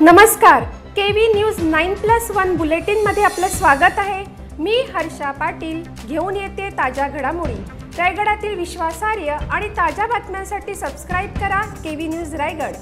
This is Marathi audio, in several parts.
नमस्कार K V news nine plus one बुलेटिनमध्ये आपलं स्वागत आहे. मी हर्षा पाटील घेऊन येते ताज्या घडामोडी. रायगडातील विश्वासार्ह आणि ताज्या बातम्यांसाठी सबस्क्राईब करा K V news Raigad.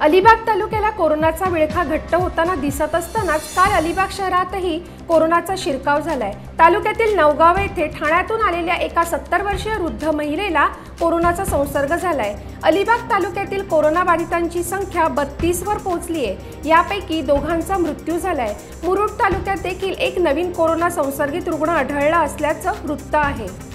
Alibag तालुक्याला कोरोनाचा विळखा घट्ट होताना दिसत असतानाच काल अलिबाग शहरातही कोरोनाचा शिरकाव झालाय. तालुक्यातील नवगाव येथे ठाण्यातून आलेल्या एका सत्तर वर्षीय वृद्ध महिलेला कोरोनाचा संसर्ग झालाय. अलिबाग तालुक्यातील कोरोना बाधितांची संख्या बत्तीस वर पोहोचली आहे. यापैकी दोघांचा मृत्यू झालाय. मुरुड तालुक्यात देखील एक नवीन कोरोना संसर्गित रुग्ण आढळला असल्याचं वृत्त आहे.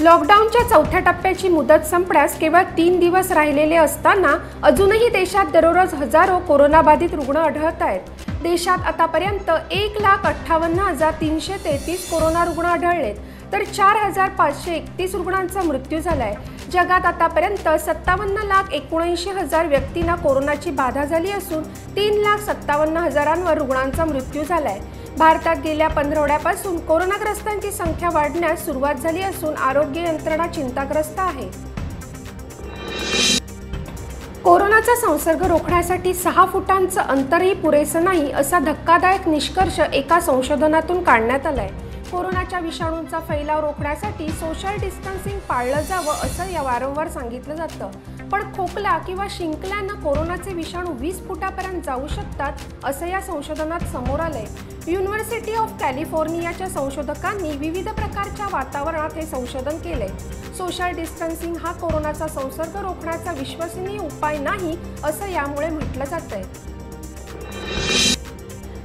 लॉकडाऊनच्या चौथ्या टप्प्याची मुदत संपण्यास केवळ तीन दिवस राहिलेले असताना अजूनही देशात दररोज हजारो कोरोनाबाधित रुग्ण आढळत आहेत. देशात आतापर्यंत एक लाख अठ्ठावन्न हजार तीनशे तेहतीस कोरोना रुग्ण आढळलेत. तर चार हजार पाचशे एकतीस रुग्णांचा मृत्यू झालाय. जगात आतापर्यंत सत्तावन्न लाख एकोणऐंशी हजार व्यक्तींना कोरोनाची बाधा झाली असून तीन लाख सत्तावन्न हजारांवर रुग्णांचा मृत्यू झालाय. भारतात गेल्या पंधरवड्यापासून कोरोनाग्रस्तांची संख्या वाढण्यास सुरुवात झाली असून आरोग्य यंत्रणा चिंताग्रस्त आहे. कोरोनाचा संसर्ग रोखण्यासाठी सहा फुटांचं अंतरही पुरेसं नाही असा धक्कादायक निष्कर्ष एका संशोधनातून काढण्यात आलाय. कोरोनाच्या विषाणूंचा फैलाव रोखण्यासाठी सोशल डिस्टन्सिंग पाळलं जावं असं या वारंवार सांगितलं जातं. पण खोकला किंवा शिंकल्यानं कोरोनाचे विषाणू वीस फुटापर्यंत जाऊ शकतात असं या संशोधनात समोर आलंय. युनिव्हर्सिटी ऑफ कॅलिफोर्नियाच्या संशोधकांनी विविध प्रकारच्या वातावरणात हे संशोधन केलंय. सोशल डिस्टन्सिंग हा कोरोनाचा संसर्ग रोखण्याचा विश्वसनीय उपाय नाही असं यामुळे म्हटलं जातंय.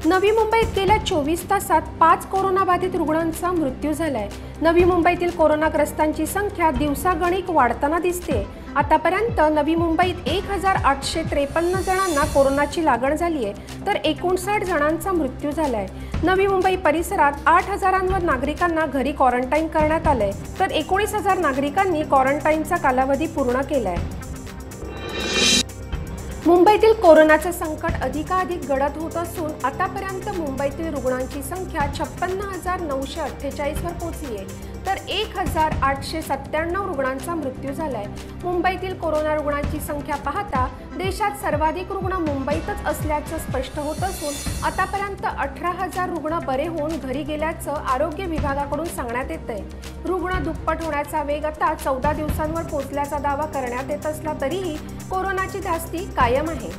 नवी मुंबईत गेल्या चोवीस तासात पाच कोरोनाबाधित रुग्णांचा मृत्यू झालाय. नवी मुंबईतील कोरोनाग्रस्तांची संख्या दिवसागणिक वाढताना दिसते आतापर्यंत नवी मुंबईत एक हजार आठशे त्रेपन्न जणांना कोरोनाची लागण झाली आहे तर एकोणसाठ जणांचा मृत्यू झालाय. नवी मुंबई परिसरात आठ हजारांवर नागरिकांना घरी क्वारंटाईन करण्यात आलंय तर एकोणीस हजार नागरिकांनी क्वारंटाईनचा कालावधी पूर्ण केलाय. मुंबईतील कोरोनाचं संकट अधिकाधिक गडद होत असून आतापर्यंत मुंबईतील रुग्णांची संख्या छप्पन्न हजार नऊशे अठ्ठेचाळीसवर पोहोचली आहे तर एक हजार आठशे सत्त्याण्णव रुग्णांचा मृत्यू झालाय. मुंबईतील कोरोना रुग्णांची संख्या पाहता देशात सर्वाधिक रुग्ण मुंबईतच असल्याचं स्पष्ट होत असून आतापर्यंत अठरा हजार रुग्ण बरे होऊन घरी गेल्याचं आरोग्य विभागाकडून सांगण्यात येत आहे रुग्ण दुप्पट होण्याचा वेग आता चौदा दिवसांवर पोहोचल्याचा दावा करण्यात येत असला तरीही कोरोनाची धास्ती कायम आहे.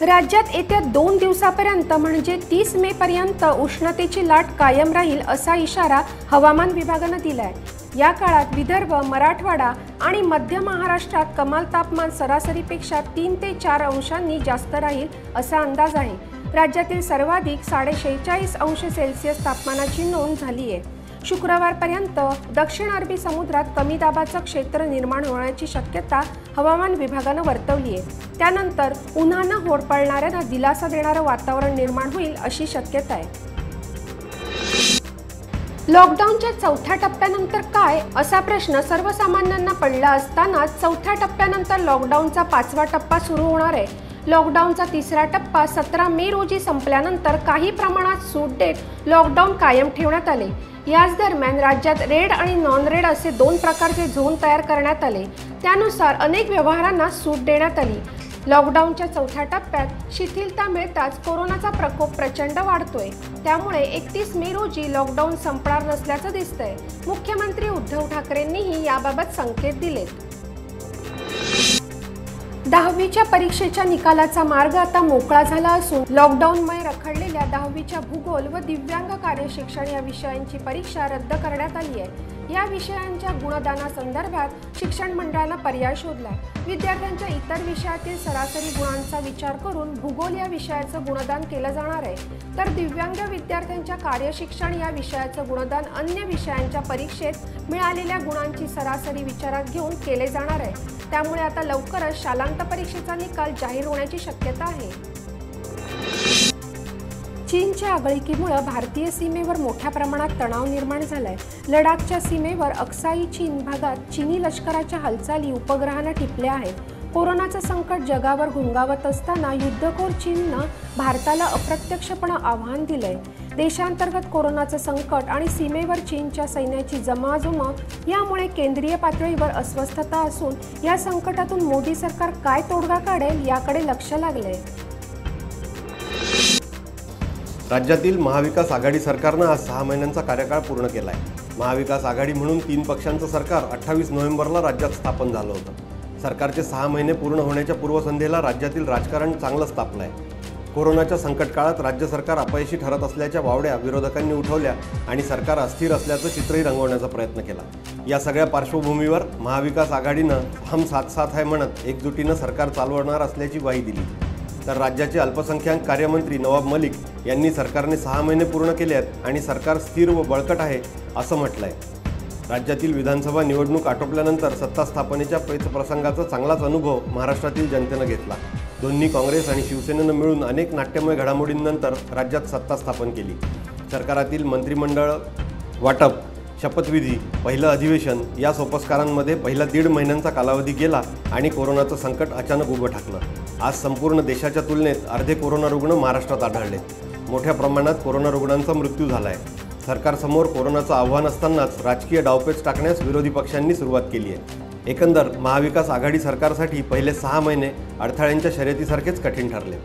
राज्यात येत्या दोन दिवसापर्यंत म्हणजे तीस मे पर्यंत उष्णतेची लाट कायम राहील असा इशारा हवामान विभागानं दिलाय. या काळात विदर्भ मराठवाडा आणि मध्य महाराष्ट्रात कमाल तापमान सरासरीपेक्षा तीन ते चार अंशांनी जास्त राहील असा अंदाज आहे. राज्यातील सर्वाधिक साडे शेहेचाळीस अंश सेल्सिअस तापमानाची नोंद झाली आहे शुक्रवारपर्यंत दक्षिण अरबी समुद्रात कमी दाबाचं क्षेत्र निर्माण होण्याची शक्यता हवामान विभागानं वर्तवली आहे त्यानंतर उन्हानं होरपळणाऱ्यांना दिलासा देणारं वातावरण निर्माण होईल अशी शक्यता आहे. लॉकडाऊनच्या चौथ्या टप्प्यानंतर काय असा प्रश्न सर्वसामान्यांना पडला असताना चौथ्या टप्प्यानंतर लॉकडाऊनचा पाचवा टप्पा सुरू होणार आहे. लॉकडाऊनचा तिसरा टप्पा सतरा मे रोजी संपल्यानंतर काही प्रमाणात सूट देत लॉकडाऊन कायम ठेवण्यात आले. याच दरम्यान राज्यात रेड आणि नॉन रेड असे दोन प्रकारचे झोन तयार करण्यात आले. त्यानुसार अनेक व्यवहारांना सूट देण्यात आली. लॉकडाऊनच्या चौथ्या टप्प्यात शिथिलता मिळताच कोरोनाचा प्रकोप प्रचंड वाढतोय. त्यामुळे एकतीस मे रोजी लॉकडाऊन संपणार नसल्याचं दिसतंय. मुख्यमंत्री उद्धव ठाकरेंनीही याबाबत संकेत दिलेत. दहावीच्या परीक्षेच्या निकालाचा मार्ग आता मोकळा झाला असून लॉकडाऊनमुळे रखडलेल्या दहावीच्या भूगोल व दिव्यांग कार्यशिक्षण या विषयांची परीक्षा रद्द करण्यात आली आहे. या विषयांच्या गुणदानासंदर्भात शिक्षण मंडळानं पर्याय शोधला विद्यार्थ्यांच्या इतर विषयातील सरासरी गुणांचा विचार करून भूगोल या विषयाचं गुणदान केलं जाणार आहे. तर दिव्यांग विद्यार्थ्यांच्या कार्यशिक्षण या विषयाचं गुणदान अन्य विषयांच्या परीक्षेत मिळालेल्या गुणांची सरासरी विचारात घेऊन केले जाणार आहे. त्यामुळे आता लवकरच शालांत परीक्षेचा निकाल जाहीर होण्याची शक्यता आहे. चीनच्या आगळिकीमुळे भारतीय सीमेवर मोठ्या प्रमाणात तणाव निर्माण झालाय. लडाखच्या सीमेवर अक्साई चीन भागात चीनी लष्कराच्या हालचाली उपग्रहानं टिपल्या आहेत. कोरोनाचं संकट जगावर घुंगावत असताना युद्धखोर चीननं भारताला अप्रत्यक्षपणे आव्हान दिलंय. देशांतर्गत कोरोनाचं संकट आणि सीमेवर चीनच्या सैन्याची जमाजमा यामुळे केंद्रीय पातळीवर अस्वस्थता असून या संकटातून मोदी सरकार काय तोडगा काढेल याकडे लक्ष लागलंय. राज्यातील महाविकास आघाडी सरकारनं आज सहा महिन्यांचा कार्यकाळ पूर्ण केला आहे महाविकास आघाडी म्हणून तीन पक्षांचं सरकार अठ्ठावीस नोव्हेंबरला राज्यात स्थापन झालं होतं. सरकारचे सहा महिने पूर्ण होण्याच्या पूर्वसंध्येला राज्यातील राजकारण चांगलंच तापलं आहे कोरोनाच्या संकट काळात राज्य सरकार अपयशी ठरत असल्याच्या वावड्या विरोधकांनी उठवल्या आणि सरकार अस्थिर असल्याचं चित्रही रंगवण्याचा प्रयत्न केला. या सगळ्या पार्श्वभूमीवर महाविकास आघाडीनं हम साथ साथ आहे म्हणत एकजुटीनं सरकार चालवणार असल्याची ग्वाही दिली. तर राज्याचे अल्पसंख्याक कार्यमंत्री नवाब मलिक यांनी सरकारने सहा महिने पूर्ण केले आहेत आणि सरकार स्थिर व बळकट आहे असं म्हटलं आहे राज्यातील विधानसभा निवडणूक आटोपल्यानंतर सत्ता स्थापनेच्या प्रसंगाचा चांगलाच अनुभव महाराष्ट्रातील जनतेनं घेतला. दोन्ही काँग्रेस आणि शिवसेनेनं मिळून अनेक नाट्यमय घडामोडींनंतर राज्यात सत्ता स्थापन केली. सरकारातील मंत्रिमंडळ वाटप शपथविधी पहिलं अधिवेशन या सोपस्कारांमध्ये पहिला दीड महिन्यांचा कालावधी गेला आणि कोरोनाचं संकट अचानक उभं ठाकलं. आज संपूर्ण देशाच्या तुलनेत अर्धे कोरोना रुग्ण महाराष्ट्रात आढळले. मोठ्या प्रमाणात कोरोना रुग्णांचा मृत्यू झाला आहे सरकारसमोर कोरोनाचं आव्हान असतानाच राजकीय डावपेच टाकण्यास विरोधी पक्षांनी सुरुवात केली आहे एकंदर महाविकास आघाडी सरकारसाठी पहिले सहा महिने अडथळ्यांच्या शर्यतीसारखेच कठीण ठरले.